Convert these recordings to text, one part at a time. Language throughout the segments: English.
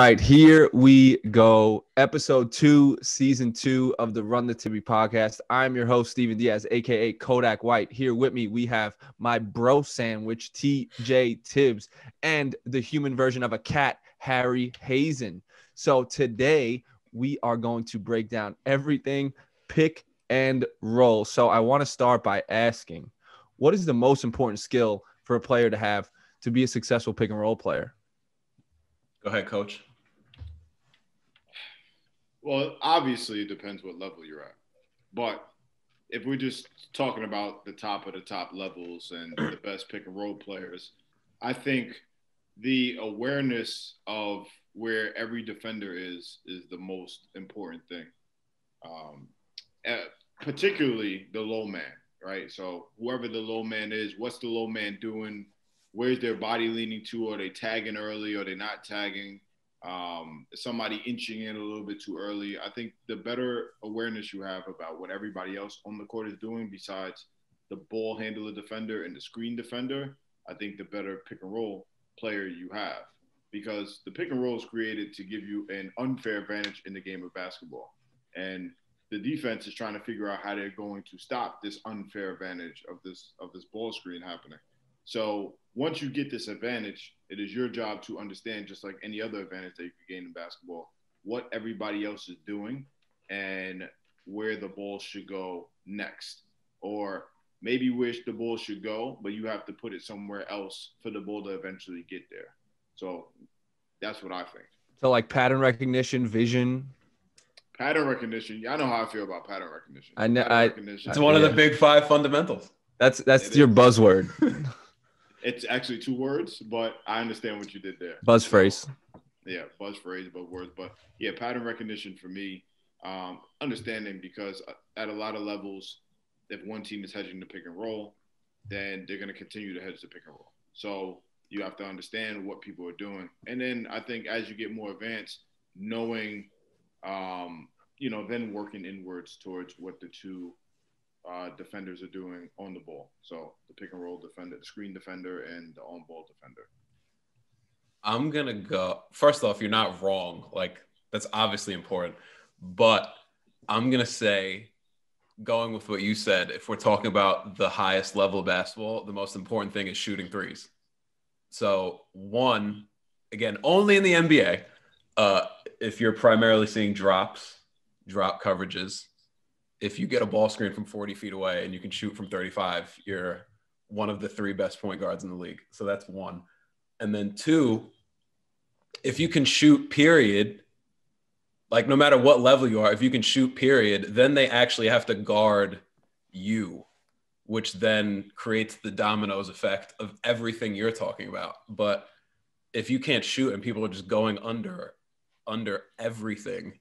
right, here we go. Episode two, season two of the Run the Tibby podcast. I'm your host, Steven Diaz, aka Kodak White. Here with me, we have my bro sandwich, TJ Tibbs, and the human version of a cat, Harry Hazen. So today we are going to break down everything pick and roll. So I want to start by asking what is the most important skill for a player to have to be a successful pick and roll player? Go ahead, coach. Well, obviously, it depends what level you're at. But if we're just talking about the top of the top levels and the best pick and roll players, I think the awareness of where every defender is is the most important thing. Um, uh, particularly the low man, right? So whoever the low man is, what's the low man doing? Where's their body leaning to? Are they tagging early? Are they not tagging? Um, somebody inching in a little bit too early. I think the better awareness you have about what everybody else on the court is doing, besides the ball handler defender and the screen defender, I think the better pick and roll player you have. Because the pick and roll is created to give you an unfair advantage in the game of basketball. And the defense is trying to figure out how they're going to stop this unfair advantage of this of this ball screen happening. So once you get this advantage, it is your job to understand, just like any other advantage that you could gain in basketball, what everybody else is doing and where the ball should go next. Or maybe wish the ball should go, but you have to put it somewhere else for the ball to eventually get there. So that's what I think. So like pattern recognition, vision. Pattern recognition. I know how I feel about pattern recognition. I know. I, recognition. It's one of the big five fundamentals. that's that's It your is. buzzword, It's actually two words, but I understand what you did there. buzz phrase. yeah, buzz phrase, but words. But yeah, pattern recognition for me, um, understanding because at a lot of levels, if one team is hedging the pick and roll, then they're going to continue to hedge the pick and roll. So you have to understand what people are doing. And then I think as you get more advanced, knowing, um, you know, then working inwards towards what the two uh, defenders are doing on the ball. So the pick and roll defender, the screen defender, and the on ball defender. I'm gonna go. First off, you're not wrong. Like that's obviously important, but I'm gonna say, going with what you said, if we're talking about the highest level of basketball, the most important thing is shooting threes. So one, again, only in the NBA. Uh, if you're primarily seeing drops, drop coverages, if you get a ball screen from 40 feet away and you can shoot from 35, you're one of the three best point guards in the league. So that's one. And then two, if you can shoot, period, like no matter what level you are, if you can shoot, period, then they actually have to guard you, which then creates the dominoes effect of everything you're talking about. But if you can't shoot and people are just going under, under everything,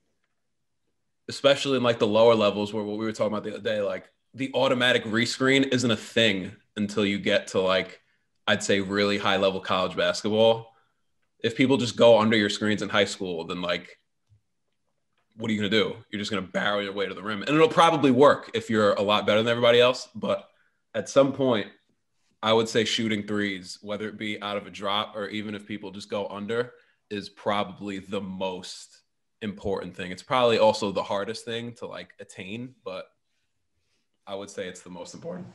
especially in like the lower levels where what we were talking about the other day, like the automatic rescreen isn't a thing until you get to like I'd say really high level college basketball. If people just go under your screens in high school, then like what are you gonna do? You're just gonna barrel your way to the rim. And it'll probably work if you're a lot better than everybody else. But at some point, I would say shooting threes, whether it be out of a drop or even if people just go under, is probably the most important thing. It's probably also the hardest thing to like attain, but I would say it's the most important.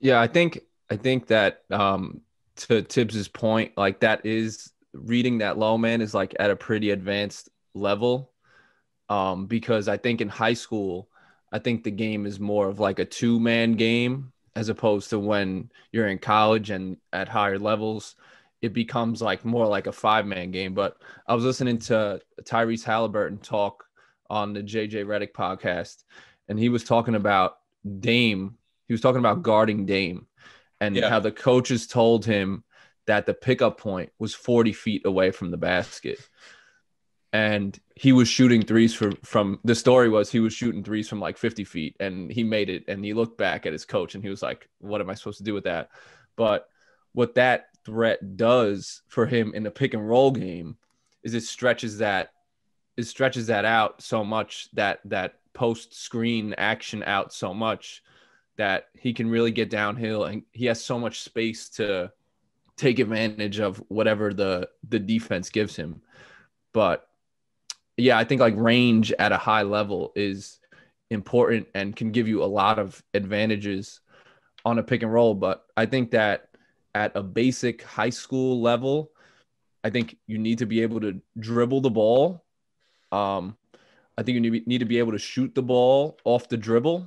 Yeah, I think I think that um to Tibbs's point, like that is reading that low man is like at a pretty advanced level. Um, because I think in high school, I think the game is more of like a two man game as opposed to when you're in college and at higher levels, it becomes like more like a five man game. But I was listening to Tyrese Halliburton talk on the JJ Redick podcast, and he was talking about Dame. He was talking about guarding Dame and Yeah. how the coaches told him that the pickup point was 40 feet away from the basket. And he was shooting threes for, from the story was he was shooting threes from like 50 feet and he made it. And he looked back at his coach and he was like, What am I supposed to do with that? But what that threat does for him in the pick and roll game is it stretches that it stretches that out so much that that post screen action out so much that he can really get downhill and he has so much space to take advantage of whatever the the defense gives him but yeah, I think like range at a high level is important and can give you a lot of advantages on a pick and roll. But I think that at a basic high school level, I think you need to be able to dribble the ball. Um, I think you need to be able to shoot the ball off the dribble.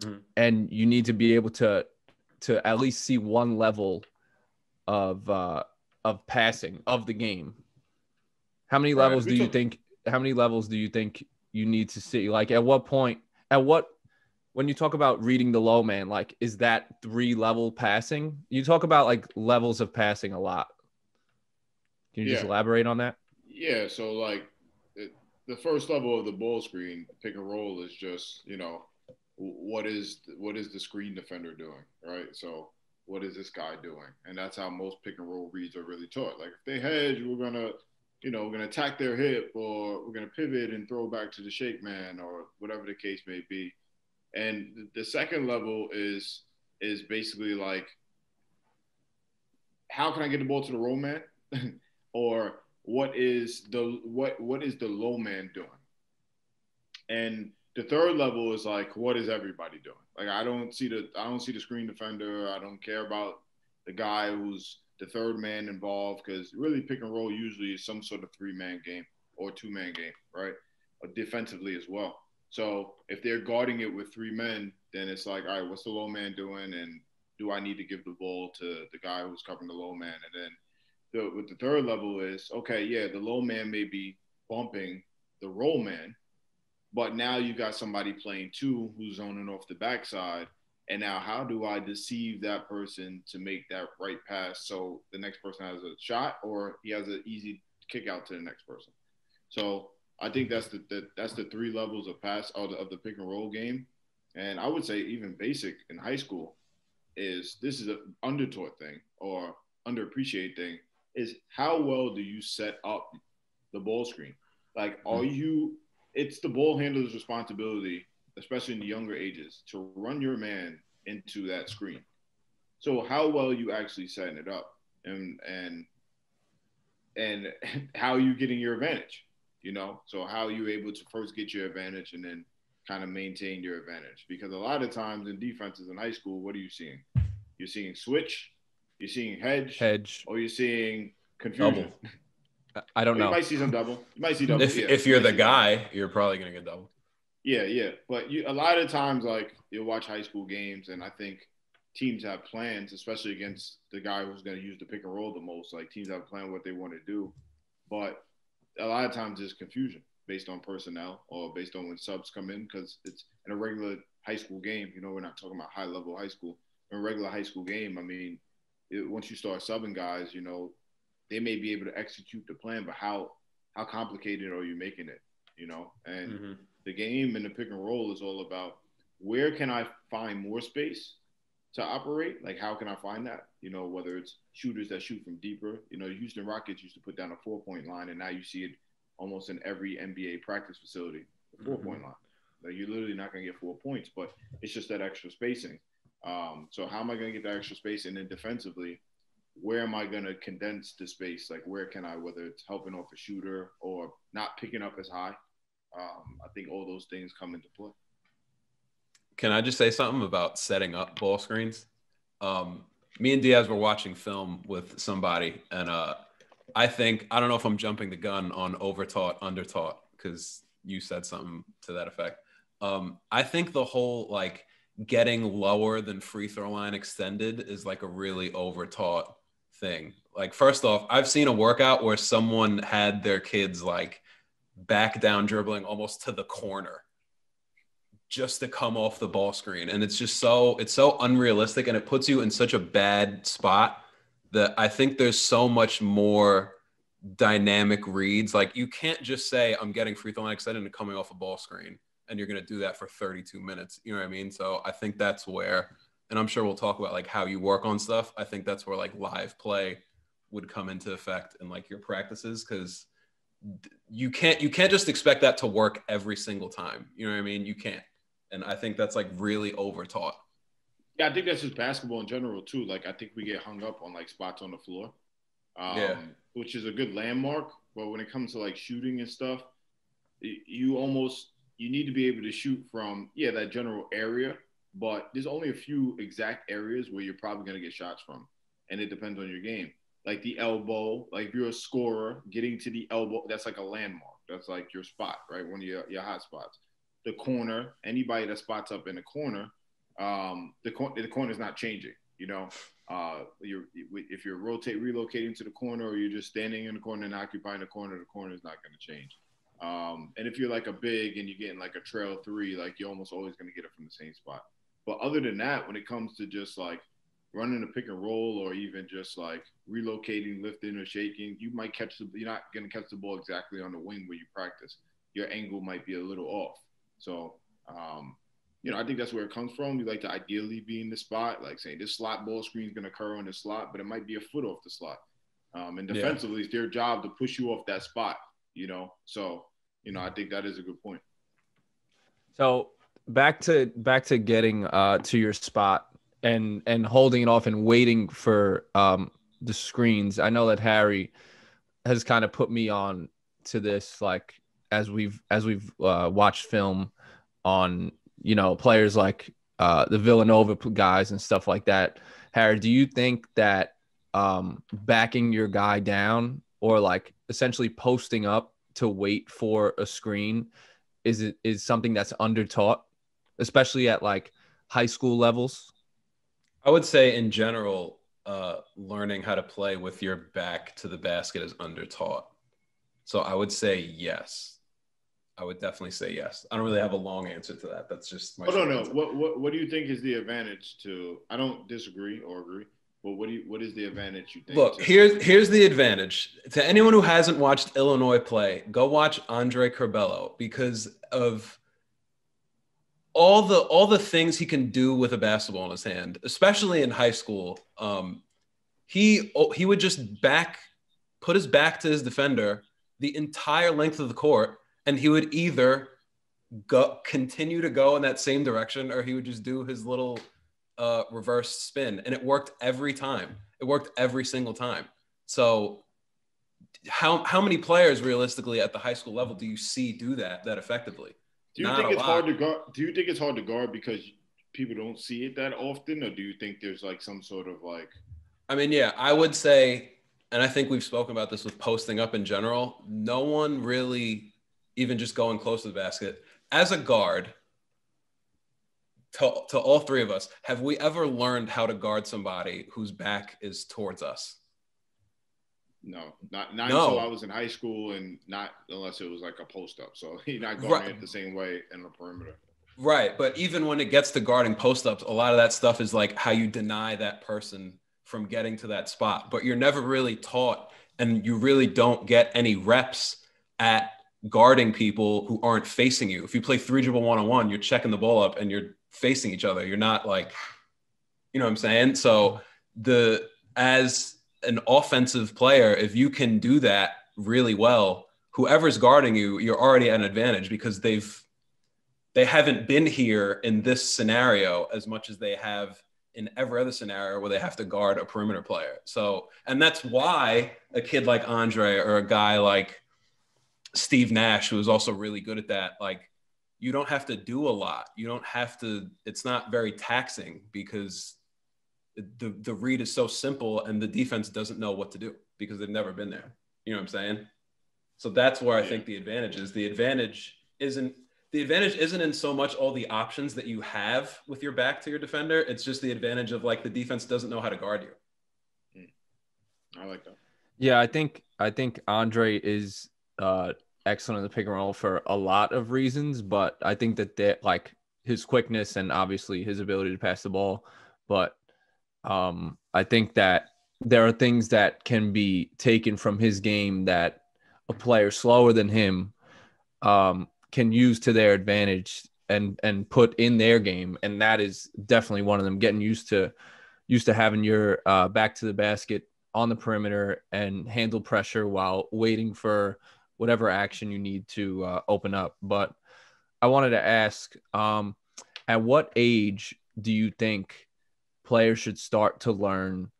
Mm-hmm. And you need to be able to to at least see one level of uh, of passing of the game. How many levels right, do you think? How many levels do you think you need to see? Like, at what point? At what? When you talk about reading the low man, like, is that three level passing? You talk about like levels of passing a lot. Can you yeah. just elaborate on that? Yeah. So, like, it, the first level of the ball screen pick and roll is just you know what is what is the screen defender doing, right? So what is this guy doing? And that's how most pick and roll reads are really taught. Like if they hedge, we're gonna, you know, we're gonna attack their hip or we're gonna pivot and throw back to the shake man or whatever the case may be. And the second level is is basically like how can I get the ball to the roll man? or what is the what what is the low man doing? And the third level is like, what is everybody doing? Like, I don't see the I don't see the screen defender. I don't care about the guy who's the third man involved because really pick and roll usually is some sort of three man game or two man game, right? Defensively as well. So if they're guarding it with three men, then it's like, all right, what's the low man doing, and do I need to give the ball to the guy who's covering the low man? And then the, with the third level is okay, yeah, the low man may be bumping the roll man, but now you got somebody playing two who's zoning off the backside. And now, how do I deceive that person to make that right pass so the next person has a shot or he has an easy kick out to the next person? So I think that's the, the that's the three levels of pass of the, of the pick and roll game. And I would say even basic in high school is this is an undertaught thing or underappreciated thing is how well do you set up the ball screen? Like, are mm-hmm. you it's the ball handler's responsibility, especially in the younger ages, to run your man into that screen. So how well you actually setting it up and and and how are you getting your advantage, you know? So how are you able to first get your advantage and then kind of maintain your advantage? Because a lot of times in defenses in high school, what are you seeing? You're seeing switch, you're seeing hedge, hedge, or you're seeing confusion. Double. I don't know. You might see some double. You might see double. If, yeah, if you're the guy, double. you're probably gonna get double. Yeah, yeah. But you a lot of times like you'll watch high school games and I think teams have plans, especially against the guy who's gonna use the pick and roll the most. Like teams have a plan what they want to do. But a lot of times there's confusion based on personnel or based on when subs come in because it's in a regular high school game. You know, we're not talking about high level high school. In a regular high school game, I mean, it, once you start subbing guys, you know, they may be able to execute the plan, but how how complicated are you making it? You know, and mm-hmm. the game and the pick and roll is all about where can I find more space to operate? Like how can I find that? You know, whether it's shooters that shoot from deeper. You know, Houston Rockets used to put down a four point line, and now you see it almost in every NBA practice facility, the four point mm-hmm. line. Like you're literally not going to get four points, but it's just that extra spacing. Um, so how am I going to get that extra space? And then defensively, where am I going to condense the space? Like, where can I, whether it's helping off a shooter or not picking up as high? Um, I think all those things come into play. Can I just say something about setting up ball screens? Um, me and Diaz were watching film with somebody, and uh, I think I don't know if I'm jumping the gun on overtaught, undertaught, because you said something to that effect. Um, I think the whole like getting lower than free throw line extended is like a really overtaught thing. Like, first off, I've seen a workout where someone had their kids like back down dribbling almost to the corner just to come off the ball screen. And it's just so, it's so unrealistic and it puts you in such a bad spot that I think there's so much more dynamic reads. Like, you can't just say, I'm getting free throw line extended and coming off a ball screen and you're going to do that for 32 minutes. You know what I mean? So I think that's where and I'm sure we'll talk about like how you work on stuff. I think that's where like live play would come into effect in like your practices because you can't you can't just expect that to work every single time. You know what I mean? You can't. And I think that's like really overtaught. Yeah, I think that's just basketball in general too. Like I think we get hung up on like spots on the floor. um, Yeah. which is a good landmark. But when it comes to like shooting and stuff, you almost you need to be able to shoot from yeah that general area, but there's only a few exact areas where you're probably gonna get shots from, and it depends on your game. Like the elbow, like if you're a scorer, getting to the elbow, that's like a landmark. That's like your spot, right? One of your, your hot spots. The corner, anybody that spots up in the corner, um, the, cor- the not changing. You know, uh, you're if you're rotate relocating to the corner or you're just standing in the corner and occupying the corner, the corner is not going to change. Um, and if you're like a big and you're getting like a trail three, like you're almost always going to get it from the same spot. But other than that, when it comes to just like running a pick and roll or even just like relocating, lifting or shaking, you might catch the you're not going to catch the ball exactly on the wing where you practice. Your angle might be a little off. So, um, you know, I think that's where it comes from. You like to ideally be in the spot, like saying this slot ball screen is going to occur on the slot, but it might be a foot off the slot. Um, and Yeah. defensively, it's their job to push you off that spot. You know, so you know, I think that is a good point. So back to back to getting uh to your spot and and holding it off and waiting for um the screens. I know that Harry has kind of put me on to this like as we've as we've uh, watched film on you know players like uh the Villanova guys and stuff like that. Harry, do you think that um backing your guy down or like essentially posting up to wait for a screen is it is something that's undertaught, especially at like high school levels. I would say in general, uh, learning how to play with your back to the basket is undertaught. So I would say yes. I would definitely say yes. I don't really have a long answer to that. That's just my. Oh no, no. answer. What, what what do you think is the advantage to? I don't disagree or agree, but what do you what is the advantage you think? Look, to- here's here's the advantage to anyone who hasn't watched Illinois play. Go watch Andre Curbelo because of all the all the things he can do with a basketball in his hand, especially in high school. Um, he he would just back put his back to his defender the entire length of the court, and he would either go continue to go in that same direction, or he would just do his little uh, reverse spin, and it worked every time. It worked every single time. So, how how many players realistically at the high school level do you see do that that effectively? do you not think it's lot. hard to guard? Do you think it's hard to guard because people don't see it that often, or do you think there's like some sort of like? I mean, yeah, I would say, and I think we've spoken about this with posting up in general. No one really, even just going close to the basket, as a guard. To, to all three of us, have we ever learned how to guard somebody whose back is towards us? No, not not No. until I was in high school, and not unless it was like a post up. So you're not guarding Right. it the same way in the perimeter. Right. But even when it gets to guarding post ups, a lot of that stuff is like how you deny that person from getting to that spot. But you're never really taught, and you really don't get any reps at guarding people who aren't facing you. If you play three dribble one on one, you're checking the ball up and you're facing each other. You're not like, you know what I'm saying? So the as an offensive player, if you can do that really well, whoever's guarding you, you're already at an advantage because they've they haven't been here in this scenario as much as they have in every other scenario where they have to guard a perimeter player. So, and that's why a kid like Andre or a guy like Steve Nash, who was also really good at that, like you don't have to do a lot. You don't have to, it's not very taxing because the, the read is so simple and the defense doesn't know what to do because they've never been there. You know what I'm saying? So that's where I Yeah. think the advantage is. The advantage isn't the advantage isn't in so much all the options that you have with your back to your defender. It's just the advantage of like the defense doesn't know how to guard you. I like that. Yeah, I think I think Andre is uh excellent in the pick and roll for a lot of reasons, but I think that that like his quickness and obviously his ability to pass the ball, but um I think that there are things that can be taken from his game that a player slower than him um can use to their advantage and and put in their game and that is definitely one of them. Getting used to used to having your uh back to the basket on the perimeter and handle pressure while waiting for whatever action you need to uh, open up. But I wanted to ask, um, at what age do you think players should start to learn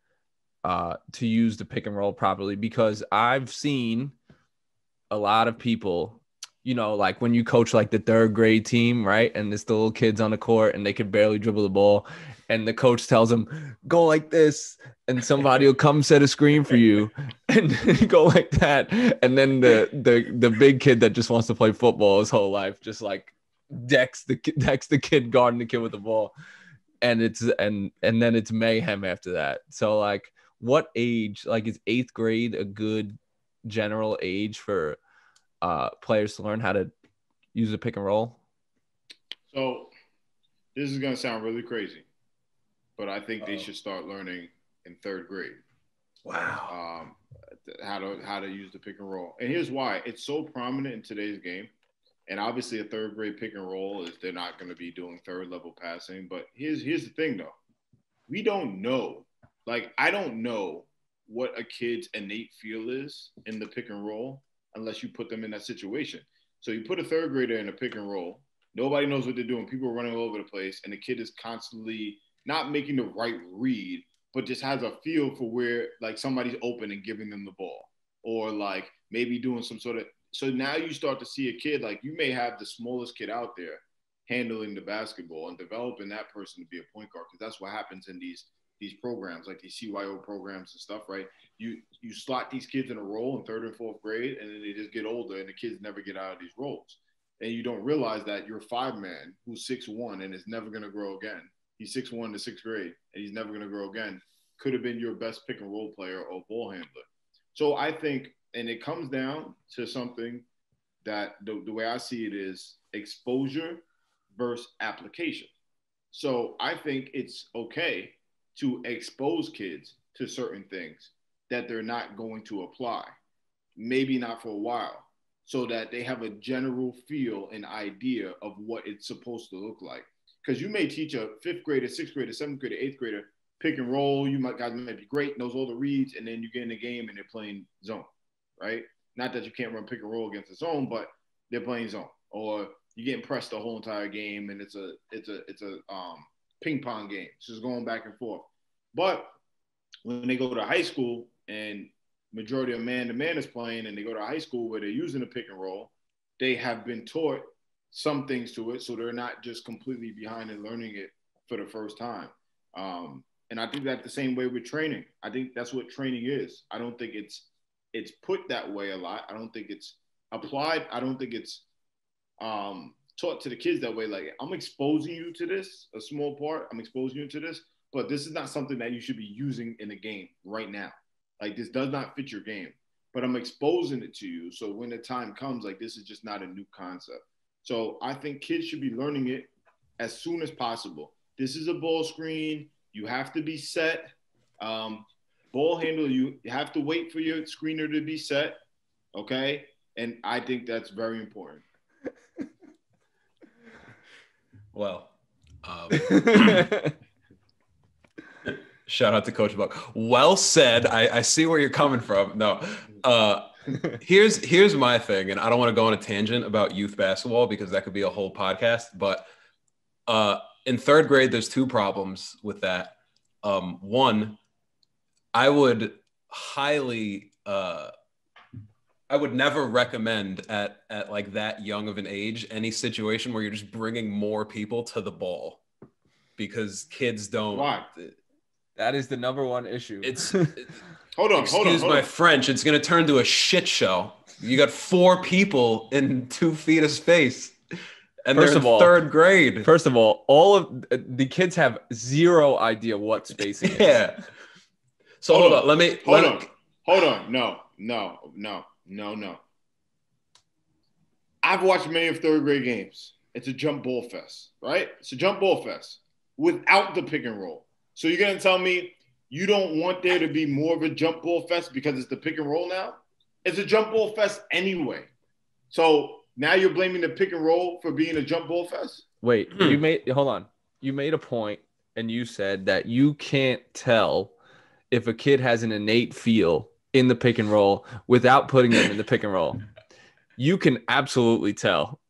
uh, to use the pick and roll properly because I've seen a lot of people, you know, like when you coach like the third grade team, right? And there's the little kids on the court and they could barely dribble the ball. And the coach tells them, go like this. And somebody will come set a screen for you and go like that. And then the the the big kid that just wants to play football his whole life just like decks the decks the kid guarding the kid with the ball. And it's and and then it's mayhem after that. So like what age like is eighth grade a good general age for uh, players to learn how to use a pick and roll? So this is gonna sound really crazy, but I think Uh-oh. they should start learning in third grade. Wow. Um, how to how to use the pick and roll, and here's why: it's so prominent in today's game. And obviously, a third grade pick and roll is they're not going to be doing third level passing. But here's here's the thing, though: we don't know. Like I don't know what a kid's innate feel is in the pick and roll unless you put them in that situation. So you put a third grader in a pick and roll, nobody knows what they're doing. People are running all over the place, and the kid is constantly not making the right read, but just has a feel for where like somebody's open and giving them the ball, or like maybe doing some sort of. So now you start to see a kid like you may have the smallest kid out there handling the basketball and developing that person to be a point guard because that's what happens in these these programs, like these CYO programs and stuff, right? You you slot these kids in a role in third and fourth grade, and then they just get older, and the kids never get out of these roles. And you don't realize that your five man who's six one and is never going to grow again. He's six one to sixth grade, and he's never going to grow again. Could have been your best pick and roll player or ball handler. So I think, and it comes down to something that the, the way I see it is exposure versus application. So I think it's okay to expose kids to certain things that they're not going to apply, maybe not for a while, so that they have a general feel and idea of what it's supposed to look like. Because you may teach a fifth grader, sixth grader, seventh grader, eighth grader pick and roll. You might guys might be great, knows all the reads, and then you get in the game and they're playing zone, right? Not that you can't run pick and roll against the zone, but they're playing zone. Or you're getting pressed the whole entire game, and it's a it's a it's a um ping pong game. It's just going back and forth. But when they go to high school and majority of man to man is playing, and they go to high school where they're using the pick and roll, they have been taught some things to it, so they're not just completely behind and learning it for the first time. Um, and I think that the same way with training. I think that's what training is. I don't think it's it's put that way a lot. I don't think it's applied. I don't think it's um, taught to the kids that way. Like I'm exposing you to this, a small part. I'm exposing you to this, but this is not something that you should be using in a game right now. Like this does not fit your game, but I'm exposing it to you. So when the time comes, like this is just not a new concept. So I think kids should be learning it as soon as possible. This is a ball screen. You have to be set. Um, ball handle, you have to wait for your screener to be set. Okay. And I think that's very important. Well, um, shout out to Coach Buck. Well said. I, I see where you're coming from. No, uh, here's here's my thing, and I don't want to go on a tangent about youth basketball because that could be a whole podcast. But uh, in third grade, there's two problems with that. Um, one, I would highly uh, I would never recommend at at like that young of an age any situation where you're just bringing more people to the ball because kids don't. Why? That is the number one issue. It's hold on, excuse hold on, hold my on. French. It's gonna turn to a shit show. You got four people in two feet of space, and First they're of in all- third grade. First of all, all of uh, the kids have zero idea what spacing is. yeah. So Hold hold, on. on. Let me. Hold let- on, hold on. No, no, no, no, no. I've watched many of third grade games. It's a jump ball fest, right? It's a jump ball fest without the pick and roll. So you're gonna tell me you don't want there to be more of a jump ball fest because it's the pick and roll now? It's a jump ball fest anyway. So now you're blaming the pick and roll for being a jump ball fest? Wait, Hmm. you made hold on. You made a point and you said that you can't tell if a kid has an innate feel in the pick and roll without putting them in the pick and roll. You can absolutely tell.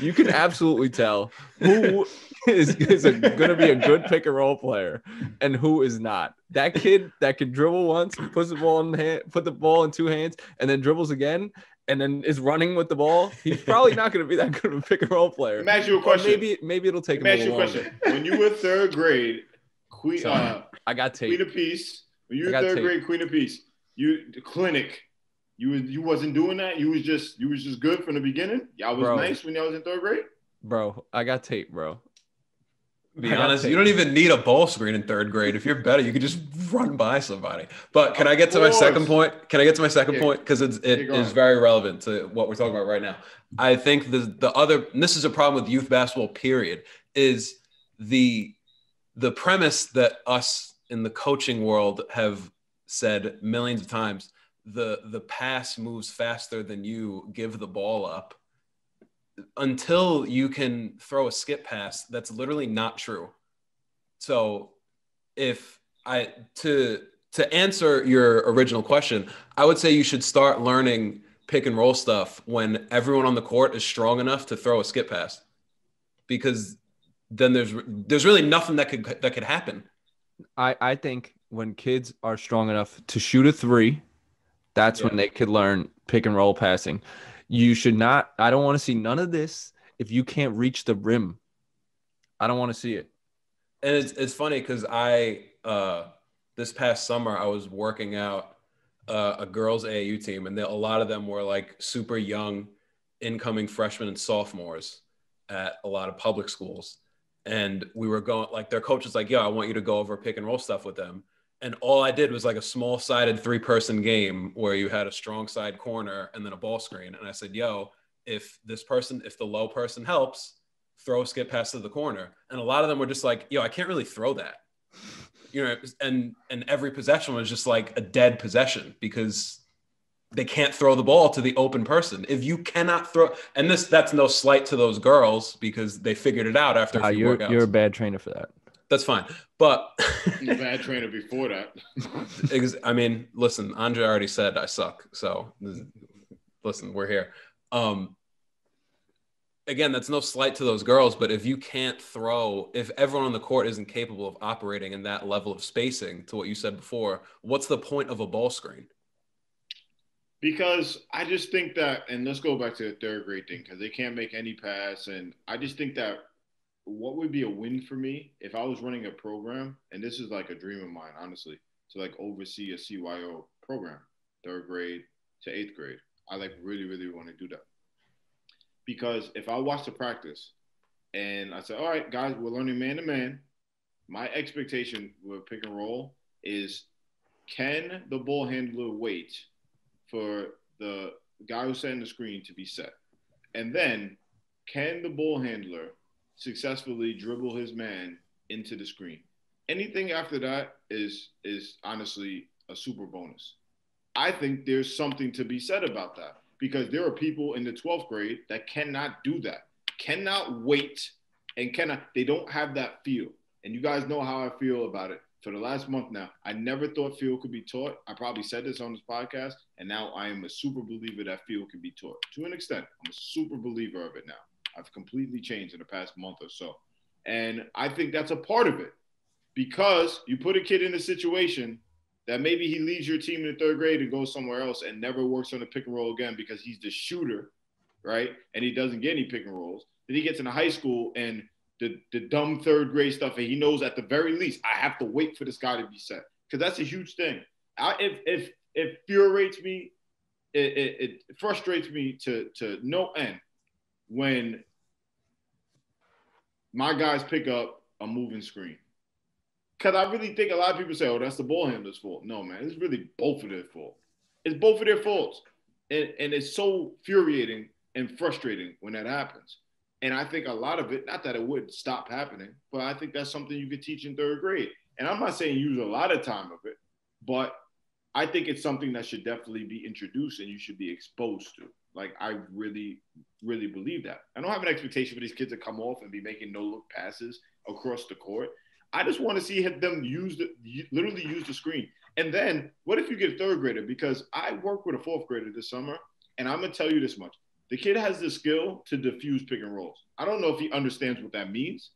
you can absolutely tell who is, is going to be a good pick and roll player, and who is not. That kid that can dribble once, puts the ball in the hand, put the ball in two hands, and then dribbles again, and then is running with the ball. He's probably not going to be that good of a pick and roll player. Let me ask you a question. Or maybe maybe it'll take Let me him ask a you a longer. question. When you were third grade, Queen, So, uh, I got tape. Queen of Peace. When you were third tape. grade, Queen of Peace, you the clinic. You was you wasn't doing that. You was just you was just good from the beginning. Y'all was Bro. nice when y'all was in third grade. Bro, I got tape, bro. Be I honest, you don't even need a ball screen in third grade. If you're better, you could just run by somebody. But can Of I get to my second point? Can I get to my second Yeah. point? Because it's it Yeah, is on. very relevant to what we're talking about right now. I think the the other and this is a problem with youth basketball, period, is the the premise that us in the coaching world have said millions of times the the pass moves faster than you give the ball up until you can throw a skip pass that's literally not true. So if i to to answer your original question i would say you should start learning pick and roll stuff when everyone on the court is strong enough to throw a skip pass because then there's there's really nothing that could that could happen. I, I think when kids are strong enough to shoot a three, that's when they could learn pick and roll passing. You should not, I don't want to see none of this if you can't reach the rim. I don't want to see it. and it's it's funny because I uh, this past summer I was working out uh, a girls AAU team, and they, a lot of them were like super young, incoming freshmen and sophomores at a lot of public schools, and we were going like their coach was like, "Yo, I want you to go over pick and roll stuff with them." And all I did was like a small sided three person game where you had a strong side corner and then a ball screen. And I said, yo, if this person, if the low person helps, throw a skip pass to the corner. And a lot of them were just like, yo, I can't really throw that. You know, and and every possession was just like a dead possession because they can't throw the ball to the open person. If you cannot throw, and this that's no slight to those girls because they figured it out after Uh, a few you're, workouts. you're a bad trainer for that. That's fine. But bad trainer before that. I mean, listen, Andre already said I suck. So listen, we're here. Um, again, that's no slight to those girls, but if you can't throw, if everyone on the court isn't capable of operating in that level of spacing, to what you said before, what's the point of a ball screen? Because I just think that, and let's go back to the third grade thing, because they can't make any pass. And I just think that what would be a win for me if I was running a program, and this is like a dream of mine, honestly, to like oversee a CYO program, third grade to eighth grade. I like really, really want to do that. Because if I watch the practice and I say, all right, guys, we're learning man to man, my expectation with pick and roll is can the ball handler wait for the guy who's setting the screen to be set? And then can the ball handler successfully dribble his man into the screen? Anything after that is is honestly a super bonus. I think there's something to be said about that because there are people in the 12th grade that cannot do that, cannot wait, and cannot, they don't have that feel. And you guys know how I feel about it for the last month now. I never thought feel could be taught. I probably said this on this podcast, and now I am a super believer that feel can be taught to an extent. I'm a super believer of it now. I've completely changed in the past month or so. And I think that's a part of it because you put a kid in a situation that maybe he leaves your team in the third grade and goes somewhere else and never works on the pick and roll again because he's the shooter, right? And he doesn't get any pick and rolls. Then he gets into high school and the, the dumb third grade stuff, and he knows at the very least, I have to wait for this guy to be set. Because that's a huge thing. I, if if it infuriates me, it, it, it frustrates me to to no end when my guys pick up a moving screen. Because I really think a lot of people say, oh, that's the ball handler's fault. No, man, it's really both of their fault. It's both of their faults. And, and it's so infuriating and frustrating when that happens. And I think a lot of it, not that it would stop happening, but I think that's something you could teach in third grade. And I'm not saying use a lot of time of it, but I think it's something that should definitely be introduced and you should be exposed to. Like I really, really believe that. I don't have an expectation for these kids to come off and be making no look passes across the court. I just want to see them use the literally use the screen. And then what if you get a third grader? Because I work with a fourth grader this summer, and I'm gonna tell you this much: the kid has the skill to diffuse pick and rolls. I don't know if he understands what that means,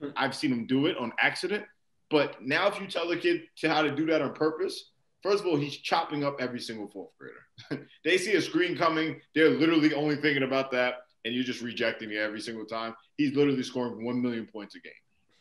hmm. I've seen him do it on accident. But now, if you tell the kid to how to do that on purpose, first of all, he's chopping up every single fourth grader. they see a screen coming, they're literally only thinking about that, and you're just rejecting it every single time. He's literally scoring 1 million points a game.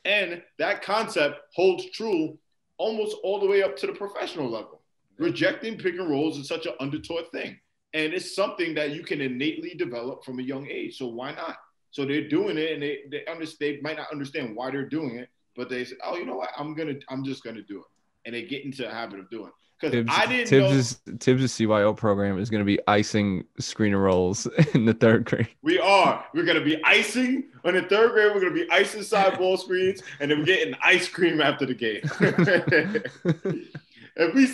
And that concept holds true almost all the way up to the professional level. Rejecting pick and rolls is such an undertaught thing. And it's something that you can innately develop from a young age. So why not? So they're doing it and they, they understand they might not understand why they're doing it, but they say, Oh, you know what? I'm gonna I'm just gonna do it. And they get into a habit of doing it. Because I didn't Tibbs' know Tibbs' CYO program is going to be icing screen rolls in the third grade. We are. We're going to be icing in the third grade. We're going to be icing side ball screens, and then we're getting ice cream after the game. if we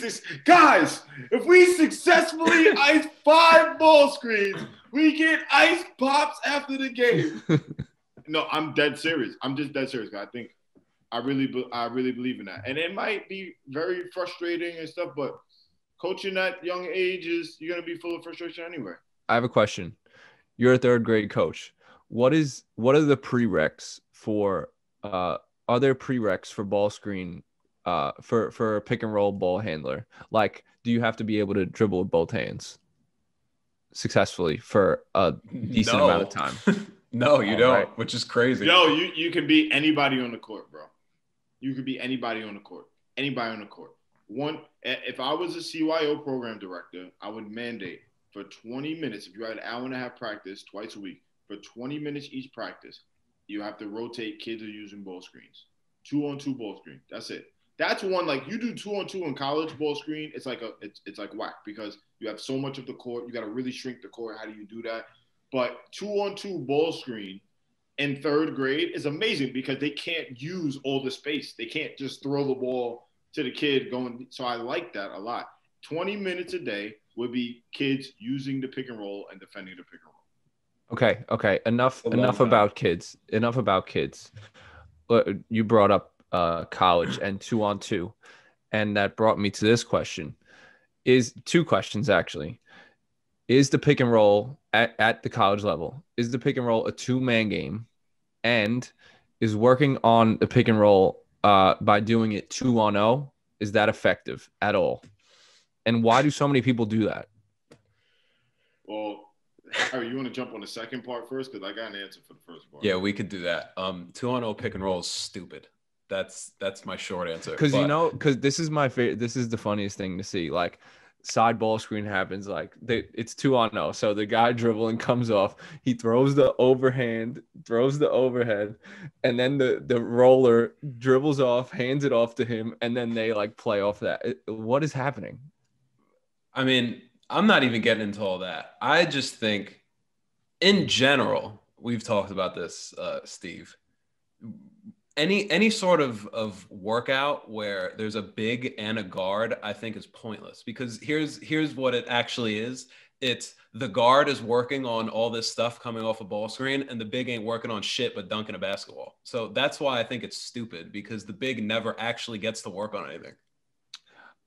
guys, if we successfully ice five ball screens, we get ice pops after the game. no, I'm dead serious. I'm just dead serious. I think I really, I really believe in that. And it might be very frustrating and stuff, but coaching at young age is you're gonna be full of frustration anyway. I have a question. You're a third grade coach. What is what are the prereqs for? Uh, are there prereqs for ball screen? Uh, for for a pick and roll ball handler, like, do you have to be able to dribble with both hands successfully for a decent no. amount of time? no, you don't, right. which is crazy. No, you you can be anybody on the court, bro. You could be anybody on the court. Anybody on the court. One, eh, if I was a CYO program director, I would mandate for 20 minutes. If you had an hour and a half practice twice a week, for 20 minutes each practice, you have to rotate kids are using ball screens. Two on two ball screen. That's it. That's one like you do two on two in college ball screen. It's like a it's, it's like whack because you have so much of the court. You got to really shrink the court. How do you do that? But two on two ball screen in third grade is amazing because they can't use all the space. They can't just throw the ball to the kid going. So I like that a lot. 20 minutes a day would be kids using the pick and roll and defending the pick and roll. Okay, okay. Enough enough that. about kids. Enough about kids. You brought up uh, college and two on two. And that brought me to this question. Is two questions actually. Is the pick and roll at, at the college level, is the pick and roll a two man game and is working on the pick and roll uh, by doing it two on zero. Oh, is that effective at all? And why do so many people do that? Well, Harry, you want to jump on the second part first? Because I got an answer for the first part. Yeah, we could do that. Um, two on zero oh pick and roll is stupid. That's that's my short answer. Because you know, because this is my favorite. This is the funniest thing to see. Like side ball screen happens, like they, it's two on no. So the guy dribbling comes off, he throws the overhand, throws the overhead, and then the the roller dribbles off, hands it off to him, and then they like play off that. What is happening? I mean, I'm not even getting into all that. I just think, in general, we've talked about this, uh, Steve any any sort of of workout where there's a big and a guard i think is pointless because here's here's what it actually is. It's the guard is working on all this stuff coming off a ball screen and the big ain't working on shit but dunking a basketball. So that's why i think it's stupid because the big never actually gets to work on anything.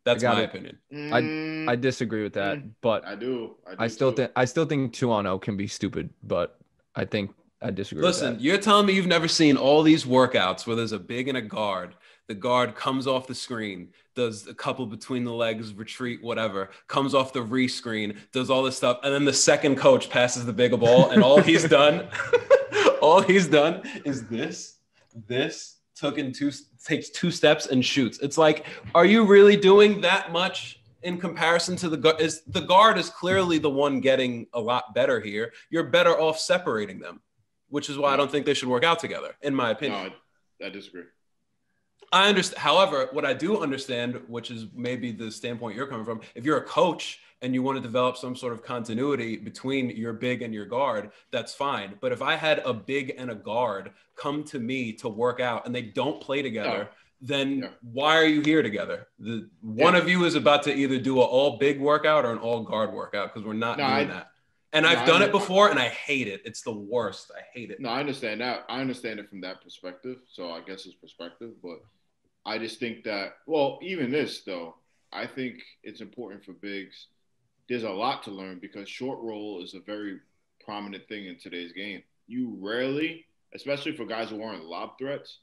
That's my it. opinion. I i disagree with that mm. but i do. I, do I still think i still think 2 on 0 can be stupid but i think I disagree. Listen, you're telling me you've never seen all these workouts where there's a big and a guard. The guard comes off the screen, does a couple between the legs, retreat, whatever, comes off the re-screen, does all this stuff, and then the second coach passes the bigger ball, and all he's done, all he's done is this, this, took in two takes two steps and shoots. It's like, are you really doing that much? in comparison to the guard is the guard is clearly the one getting a lot better here. You're better off separating them which is why I don't think they should work out together, in my opinion. No, I disagree. I understand. However, what I do understand, which is maybe the standpoint you're coming from, if you're a coach and you want to develop some sort of continuity between your big and your guard, that's fine. But if I had a big and a guard come to me to work out and they don't play together, then yeah. why are you here together? The one yeah. of you is about to either do an all big workout or an all guard workout because we're not no, doing I, that. And I've done it before and I hate it. It's the worst. I hate it. No, I understand that. I understand it from that perspective. So I guess it's perspective, but I just think that well, even this though, I think it's important for bigs. There's a lot to learn because short roll is a very prominent thing in today's game. You rarely, especially for guys who aren't lob threats,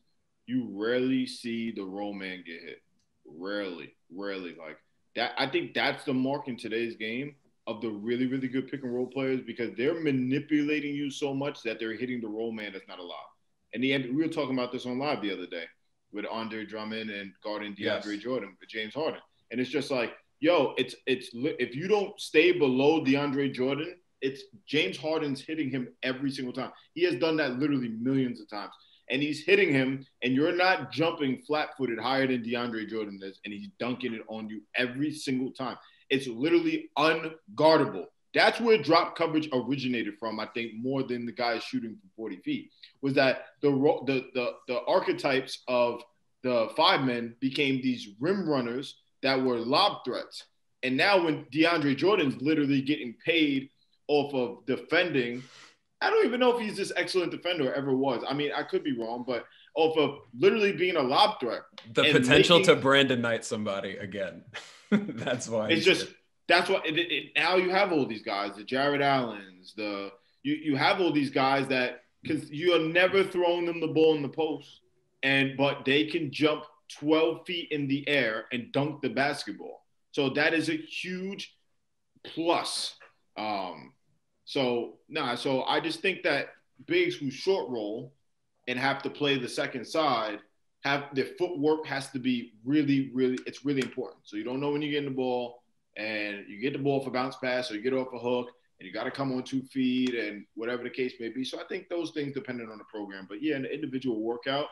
you rarely see the roll man get hit. Rarely, rarely. Like that, I think that's the mark in today's game of the really, really good pick and roll players because they're manipulating you so much that they're hitting the roll man that's not a lob. And the we were talking about this on live the other day with Andre Drummond and guarding DeAndre yes. Jordan, James Harden, and it's just like, yo, it's it's if you don't stay below DeAndre Jordan, it's James Harden's hitting him every single time. He has done that literally millions of times. And he's hitting him, and you're not jumping flat footed higher than DeAndre Jordan is, and he's dunking it on you every single time. It's literally unguardable. That's where drop coverage originated from, I think, more than the guys shooting from 40 feet. Was that the the the, the archetypes of the five men became these rim runners that were lob threats. And now when DeAndre Jordan's literally getting paid off of defending, I don't even know if he's this excellent defender or ever was. I mean, I could be wrong, but off of literally being a lob threat. The potential making, to Brandon Knight somebody again. that's why it's just that's why it, it, now you have all these guys, the Jarrett Allens, the you you have all these guys that because you are never throwing them the ball in the post, and but they can jump 12 feet in the air and dunk the basketball. So that is a huge plus. Um, so nah, so I just think that bigs who short roll and have to play the second side have their footwork has to be really, really, it's really important. So you don't know when you're getting the ball and you get the ball for bounce pass or you get off a hook and you got to come on two feet and whatever the case may be. So I think those things dependent on the program. But yeah, in the individual workout,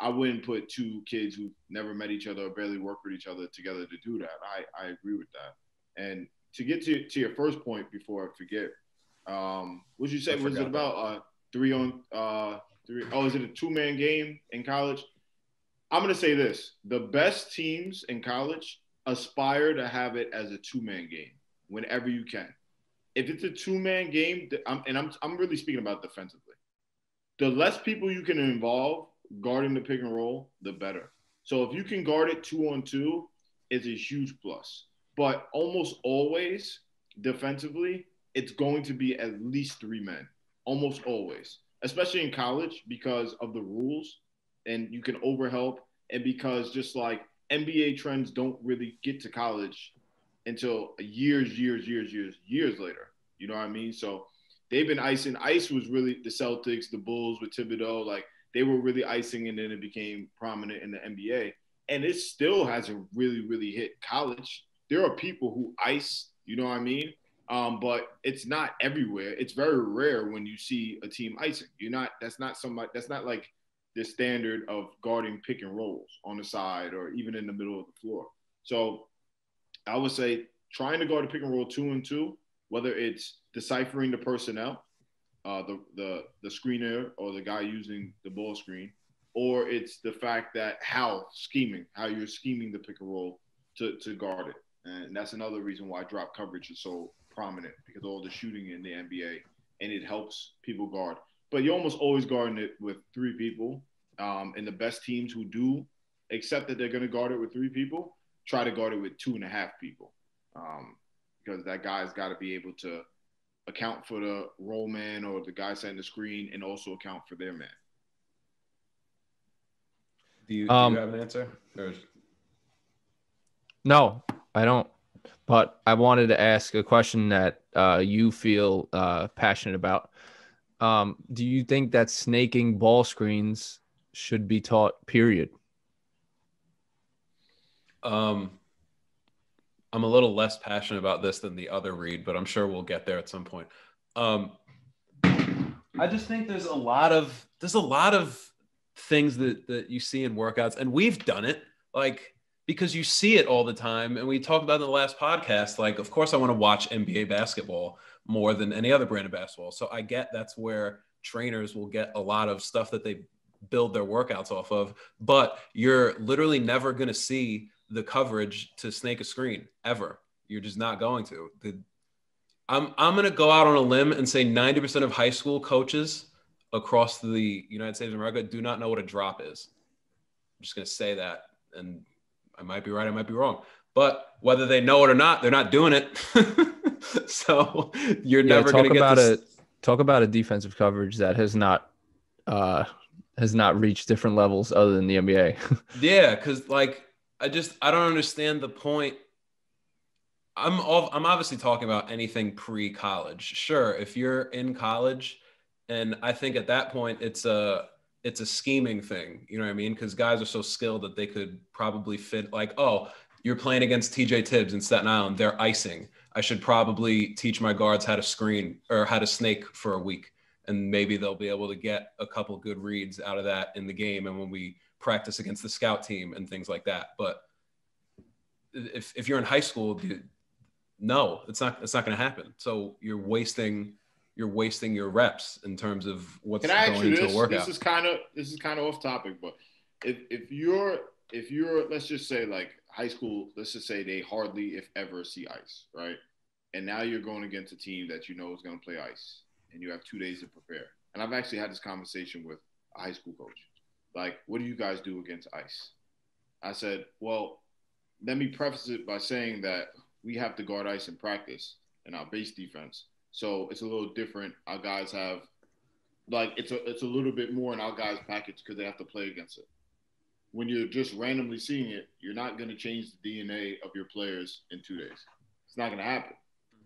I wouldn't put two kids who never met each other or barely worked with each other together to do that. I, I agree with that. And to get to, to your first point before I forget, um, what you say? Was it about uh, three on uh, Oh, is it a two man game in college? I'm gonna say this: the best teams in college aspire to have it as a two man game whenever you can. If it's a two man game, and I'm I'm really speaking about defensively, the less people you can involve guarding the pick and roll, the better. So if you can guard it two on two, it's a huge plus. But almost always defensively, it's going to be at least three men, almost always, especially in college because of the rules and you can overhelp and because just like NBA trends don't really get to college until years, years, years, years, years later. You know what I mean? So they've been icing. Ice was really the Celtics, the Bulls with Thibodeau. Like they were really icing, and then it became prominent in the NBA. And it still hasn't really, really hit college. There are people who ice. You know what I mean? Um, but it's not everywhere. It's very rare when you see a team icing. You're not. That's not somebody. That's not like the standard of guarding pick and rolls on the side or even in the middle of the floor. So I would say trying to guard a pick and roll two and two, whether it's deciphering the personnel, uh, the the the screener or the guy using the ball screen, or it's the fact that how scheming, how you're scheming the pick and roll to, to guard it. And that's another reason why drop coverage is so prominent because all the shooting in the NBA and it helps people guard. But you're almost always guarding it with three people. Um, and the best teams who do accept that they're going to guard it with three people try to guard it with two and a half people um, because that guy's got to be able to account for the roll man or the guy setting the screen and also account for their man. Do you, do um, you have an answer? Or... No, I don't. But I wanted to ask a question that uh, you feel uh, passionate about. Um, do you think that snaking ball screens should be taught? Period. Um, I'm a little less passionate about this than the other read, but I'm sure we'll get there at some point. Um, I just think there's a lot of there's a lot of things that that you see in workouts, and we've done it. Like because you see it all the time. And we talked about in the last podcast, like, of course, I want to watch NBA basketball more than any other brand of basketball. So I get that's where trainers will get a lot of stuff that they build their workouts off of. But you're literally never going to see the coverage to snake a screen ever. You're just not going to. The, I'm, I'm going to go out on a limb and say 90% of high school coaches across the United States of America do not know what a drop is. I'm just going to say that. And I might be right, I might be wrong. But whether they know it or not, they're not doing it. so you're yeah, never going to get about this... a talk about a defensive coverage that has not uh, has not reached different levels other than the NBA. yeah, because like I just I don't understand the point. I'm all, I'm obviously talking about anything pre-college. Sure, if you're in college, and I think at that point it's a it's a scheming thing. You know what I mean? Because guys are so skilled that they could probably fit like, oh, you're playing against TJ Tibbs in Staten Island. They're icing. I should probably teach my guards how to screen or how to snake for a week. And maybe they'll be able to get a couple good reads out of that in the game. And when we practice against the scout team and things like that. But if, if you're in high school, no, it's not, it's not going to happen. So you're wasting, you're wasting your reps in terms of what's Can I going ask you into this? a workout. This is kind of this is kind of off topic, but if if you're if you're let's just say like high school, let's just say they hardly if ever see ice, right? And now you're going against a team that you know is going to play ice, and you have two days to prepare. And I've actually had this conversation with a high school coach. Like, what do you guys do against ice? I said, well, let me preface it by saying that we have to guard ice in practice in our base defense. So it's a little different. Our guys have like it's a it's a little bit more in our guys' package because they have to play against it. When you're just randomly seeing it, you're not going to change the DNA of your players in two days. It's not going to happen.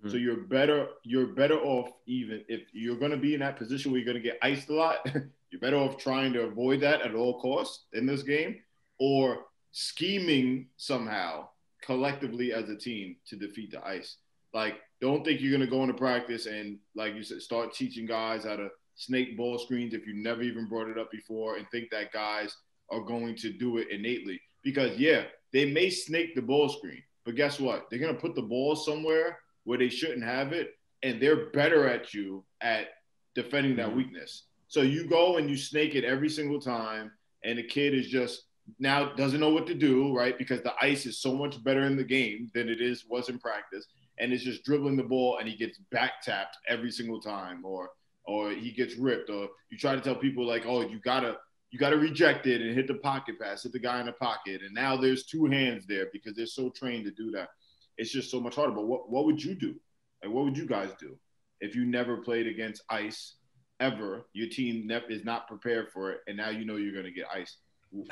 Mhm. So you're better you're better off even if you're going to be in that position where you're going to get iced a lot. you're better off trying to avoid that at all costs in this game, or scheming somehow collectively as a team to defeat the ice. Like, don't think you're gonna go into practice and, like you said, start teaching guys how to snake ball screens if you never even brought it up before, and think that guys are going to do it innately. Because yeah, they may snake the ball screen, but guess what? They're gonna put the ball somewhere where they shouldn't have it, and they're better at you at defending that mm-hmm. weakness. So you go and you snake it every single time, and the kid is just now doesn't know what to do, right? Because the ice is so much better in the game than it is was in practice, and it's just dribbling the ball, and he gets back tapped every single time, or or he gets ripped, or you try to tell people like, oh, you gotta you gotta reject it and hit the pocket pass, hit the guy in the pocket, and now there's two hands there because they're so trained to do that. It's just so much harder. But what what would you do? Like, what would you guys do if you never played against ice ever? Your team is not prepared for it, and now you know you're gonna get ice.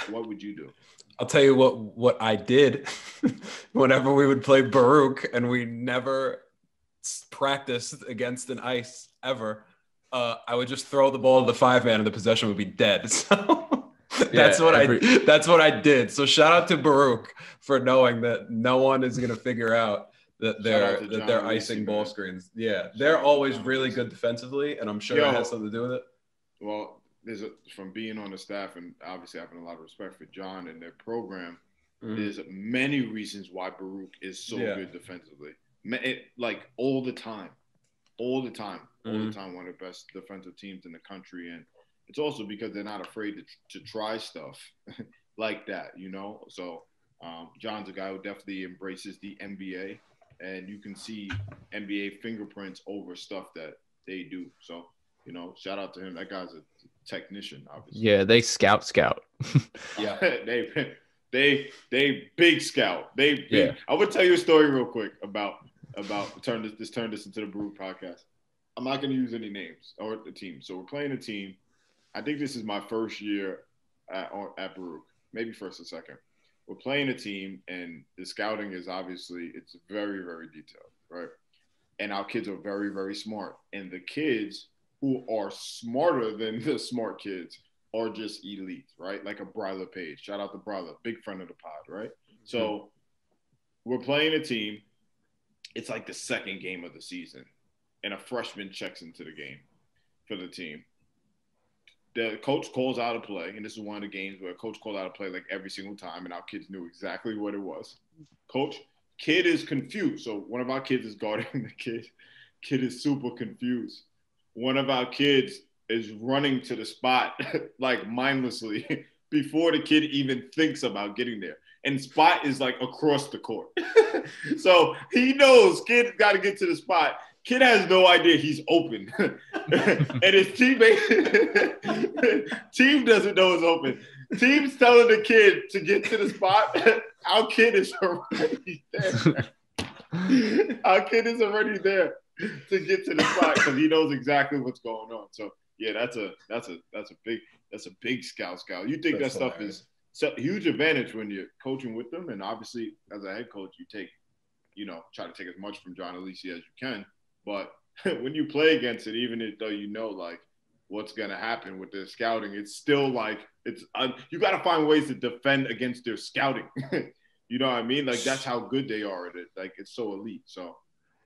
What would you do? I'll tell you what what I did whenever we would play Baruch and we never practiced against an ice ever. Uh, I would just throw the ball to the five man and the possession would be dead. So that's Yeah, what every- I that's what I did. So shout out to Baruch for knowing that no one is gonna figure out that they're that they're icing ball screens. Yeah, they're always really good defensively, and I'm sure Yo. that has something to do with it. Well, there's a, from being on the staff and obviously having a lot of respect for John and their program. There's many reasons why Baruch is so Yeah. good defensively. It, like all the time, all the time, all Mhm. the time. One of the best defensive teams in the country, and it's also because they're not afraid to, to try stuff like that. You know, so um, John's a guy who definitely embraces the NBA, and you can see NBA fingerprints over stuff that they do. So you know, shout out to him. That guy's a technician, obviously. yeah, they scout scout. Yeah. they they they big scout. They big, Yeah. I would tell you a story real quick about about turn this this turn this into the Brew podcast. I'm not going to use any names or the team. So we're playing a team. I think this is my first year at, at Baruch, maybe first or second. We're playing a team, and the scouting is obviously it's very very detailed, right? And our kids are very very smart, and the kids who are smarter than the smart kids are just elite, right? Like a Bryla Page. Shout out to Bryla, big friend of the pod, right? So hmm. we're playing a team. It's like the second game of the season, and a freshman checks into the game for the team. The coach calls out a play, and this is one of the games where a coach called out a play like every single time, and our kids knew exactly what it was. Coach, kid is confused. So one of our kids is guarding the kid. Kid is super confused. One of our kids is running to the spot like mindlessly before the kid even thinks about getting there. And spot is like across the court. so he knows kid got to get to the spot. Kid has no idea he's open. and his teammate team doesn't know it's open. Team's telling the kid to get to the spot. Our kid is already there. Our kid is already there to get to the spot because he knows exactly what's going on. So yeah, that's a that's a that's a big that's a big scout scout. You think That's that stuff hilarious. is so huge advantage when you're coaching with them, and obviously as a head coach, you take you know try to take as much from John Alisi as you can. But when you play against it, even if, though you know like what's gonna happen with their scouting, it's still like it's uh, you got to find ways to defend against their scouting. you know what I mean? Like that's how good they are at it. Like it's so elite. So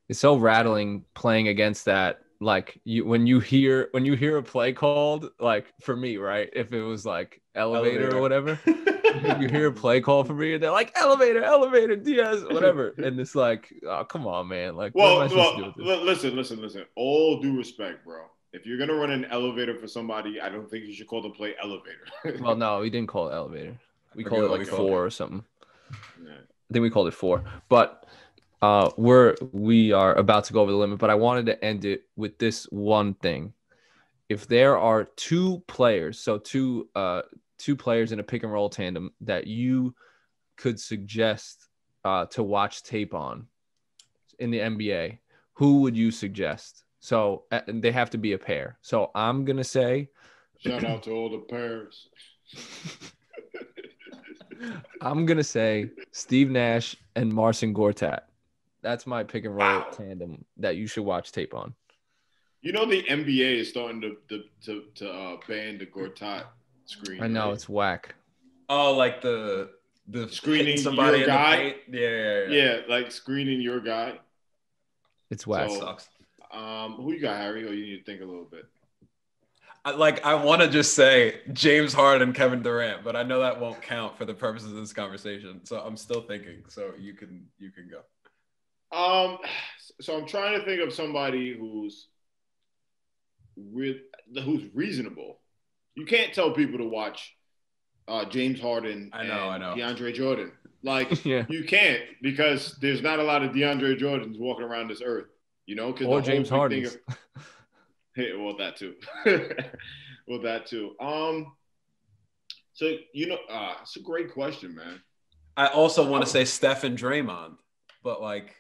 It's so rattling playing against that. Like you when you hear when you hear a play called, like for me, right? If it was like elevator, Elevator. or whatever, you hear a play call for me, and they're like elevator, elevator, Diaz, whatever, and it's like, oh come on, man. Like, what am I Well, to do well with this? listen, listen, listen. All due respect, bro. If you're gonna run an elevator for somebody, I don't think you should call the play elevator. Well, no, we didn't call it elevator. We called it like four or something. Yeah. I think we called it four. But uh, we're we are about to go over the limit. But I wanted to end it with this one thing. If there are two players, so two uh two players in a pick and roll tandem that you could suggest uh, to watch tape on in the NBA, who would you suggest? So uh, they have to be a pair. So I'm gonna say Shout out to all the pairs. I'm gonna say Steve Nash and Marcin Gortat. That's my pick and roll Wow. tandem that you should watch tape on. You know the NBA is starting to to to, to uh, ban the Gortat screen. I know right? it's whack. Oh, like the the Screening somebody your guy? Yeah, yeah, yeah. yeah, like screening your guy. It's whack. So- Sucks. Um, who you got, Harry? Or you need to think a little bit. I, like I want to just say James Harden, and Kevin Durant, but I know that won't count for the purposes of this conversation. So I'm still thinking. So you can you can go. Um, so I'm trying to think of somebody who's re- who's reasonable. You can't tell people to watch uh, James Harden I know, and I know. DeAndre Jordan. Like yeah. you can't because there's not a lot of DeAndre Jordans walking around this earth. You know, because Or James Harden. Hey, well, that too. well, that too. Um, so you know, uh, it's a great question, man. I also want to say Steph and Draymond, but like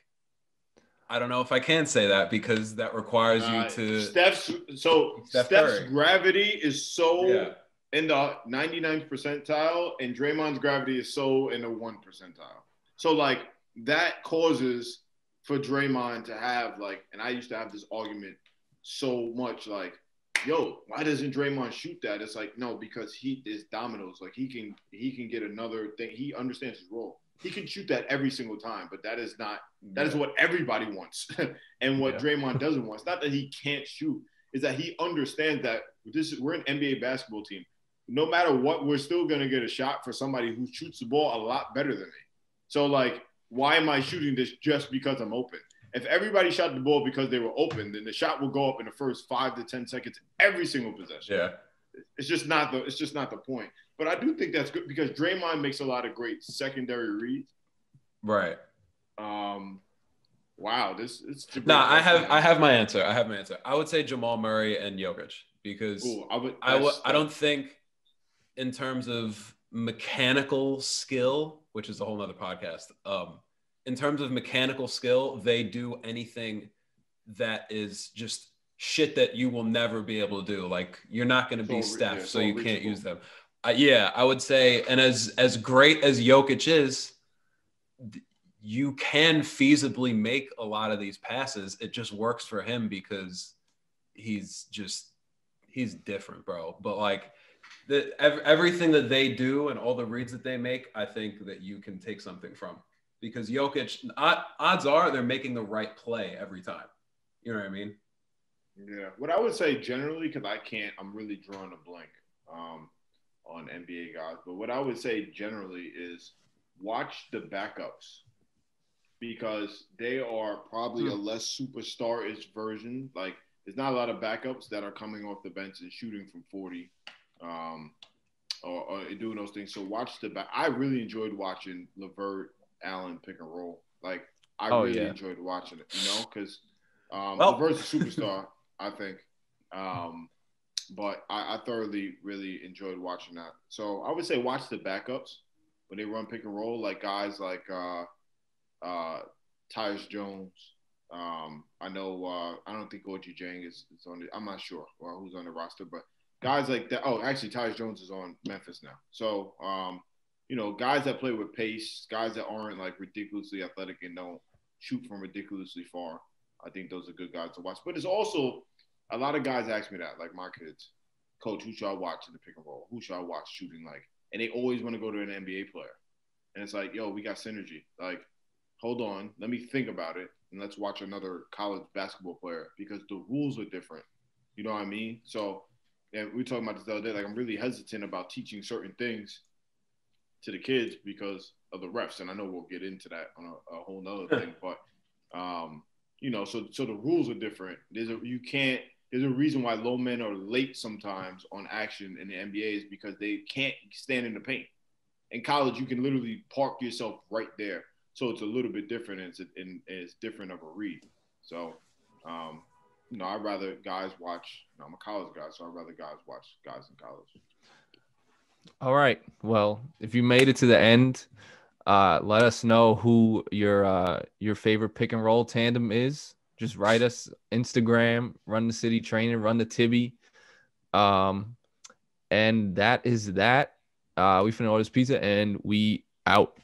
I don't know if I can say that because that requires Uh, you to Steph's so Steph Steph's Curry. gravity is so Yeah. in the 99th percentile, and Draymond's gravity is so in the one percentile. So like that causes for Draymond to have like, and I used to have this argument so much like, yo, why doesn't Draymond shoot that? It's like no, because he is dominoes. Like he can he can get another thing. He understands his role. He can shoot that every single time, but that is not that is what everybody wants. and what Yeah. Draymond doesn't want. It's not that he can't shoot, is that he understands that this is we're an NBA basketball team. No matter what, we're still gonna get a shot for somebody who shoots the ball a lot better than me. So like, why am I shooting this just because I'm open? If everybody shot the ball because they were open, then the shot will go up in the first five to ten seconds every single possession. Yeah. It's just not the it's just not the point. But I do think that's good because Draymond makes a lot of great secondary reads. Right. Um, wow, this it's No, I have. I have my answer. I have my answer. I would say Jamal Murray and Jokic because Ooh, I would. I w- I don't think in terms of mechanical skill, which is a whole nother podcast. Um, in terms of mechanical skill, they do anything that is just shit that you will never be able to do. Like you're not going to be Steph, yeah, so all you can't use them. Uh, yeah, I would say, and as as great as Jokic is, you can feasibly make a lot of these passes. It just works for him because he's just he's different, bro. But like the ev- everything that they do and all the reads that they make, I think that you can take something from because Jokic, odd- odds are they're making the right play every time. You know what I mean? Yeah. What I would say generally, because I can't, I'm really drawing a blank um, on NBA guys. But what I would say generally is watch the backups because they are probably a less superstar-ish version. Like there's not a lot of backups that are coming off the bench and shooting from 40 um, or, or doing those things. So watch the back. I really enjoyed watching Levert Allen pick and roll. Like I Oh, really yeah. enjoyed watching it. You know, because um, Levert's a superstar, I think. Um, but I, I thoroughly really enjoyed watching that. So I would say watch the backups when they run pick and roll, like guys like uh, uh, Tyus Jones, Um, I know uh, I don't think Gorgui Dieng is, is on. The, I'm not sure well, who's on the roster, but guys like that. Oh, actually, Tyus Jones is on Memphis now. So, um, you know, guys that play with pace, guys that aren't like ridiculously athletic and don't shoot from ridiculously far. I think those are good guys to watch. But it's also a lot of guys ask me that, like my kids, coach, who should I watch in the pick and roll? Who should I watch shooting like? And they always want to go to an NBA player. And it's like, yo, we got synergy. Like, hold on, let me think about it and let's watch another college basketball player because the rules are different. You know what I mean? So, and we were talking about this the other day. Like, I'm really hesitant about teaching certain things to the kids because of the refs, and I know we'll get into that on a, a whole nother thing. But, um, you know, so so the rules are different. There's a you can't. There's a reason why low men are late sometimes on action in the NBA is because they can't stand in the paint. In college, you can literally park yourself right there so it's a little bit different and it's, and it's different of a read. So, um, you know, I'd rather guys watch. You know, I'm a college guy, so I'd rather guys watch guys in college. All right. Well, if you made it to the end, uh, let us know who your uh, your favorite pick and roll tandem is. Just write us Instagram, run the city training, run the Tibby. Um, and that is that. Uh, we finna order this pizza and we out.